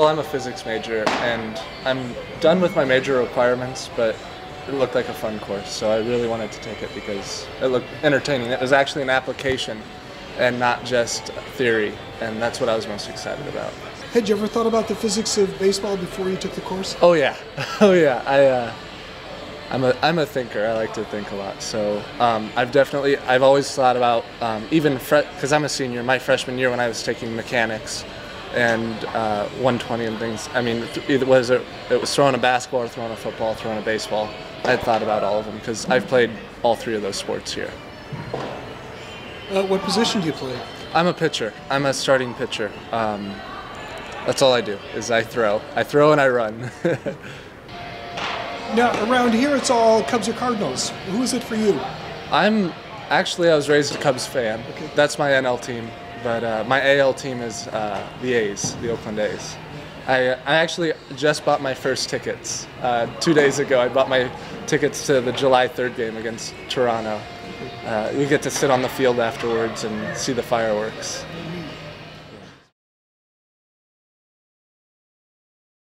Well, I'm a physics major, and I'm done with my major requirements, but it looked like a fun course, so I really wanted to take it because it looked entertaining. It was actually an application and not just theory, and that's what I was most excited about. Had you ever thought about the physics of baseball before you took the course? Oh yeah, oh yeah. I uh, I'm a I'm a thinker. I like to think a lot. So um, I've definitely I've always thought about um, even because I'm a senior. My freshman year when I was taking mechanics and uh, 120 and things. I mean, either was it it was throwing a basketball or throwing a football, throwing a baseball. I thought about all of them because I've played all three of those sports here. Uh, what position do you play? I'm a pitcher. I'm a starting pitcher. Um, that's all I do is I throw. I throw and I run. now around here, it's all Cubs or Cardinals. Who is it for you? I'm actually I was raised a Cubs fan. Okay. That's my NL team, but uh, my AL team is uh, the A's, the Oakland A's. I, I actually just bought my first tickets uh, two days ago. I bought my tickets to the July 3rd game against Toronto. Uh, you get to sit on the field afterwards and see the fireworks.